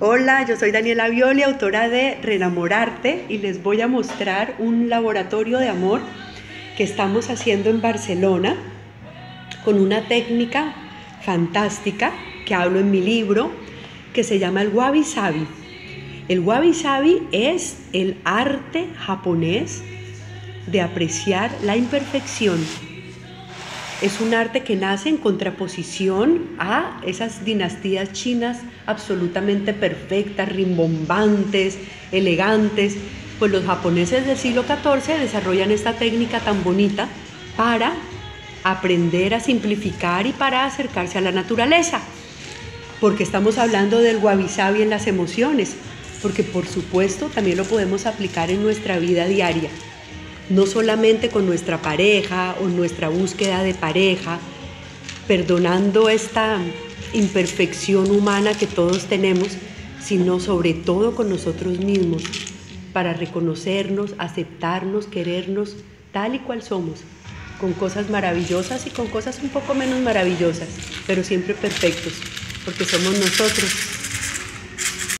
Hola, yo soy Daniela Violi, autora de Renamorarte y les voy a mostrar un laboratorio de amor que estamos haciendo en Barcelona con una técnica fantástica que hablo en mi libro que se llama el Wabi Sabi. El Wabi Sabi es el arte japonés de apreciar la imperfección es un arte que nace en contraposición a esas dinastías chinas absolutamente perfectas, rimbombantes, elegantes. Pues los japoneses del siglo XIV desarrollan esta técnica tan bonita para aprender a simplificar y para acercarse a la naturaleza. Porque estamos hablando del wabi sabi en las emociones, porque por supuesto también lo podemos aplicar en nuestra vida diaria no solamente con nuestra pareja o nuestra búsqueda de pareja, perdonando esta imperfección humana que todos tenemos, sino sobre todo con nosotros mismos, para reconocernos, aceptarnos, querernos tal y cual somos, con cosas maravillosas y con cosas un poco menos maravillosas, pero siempre perfectos, porque somos nosotros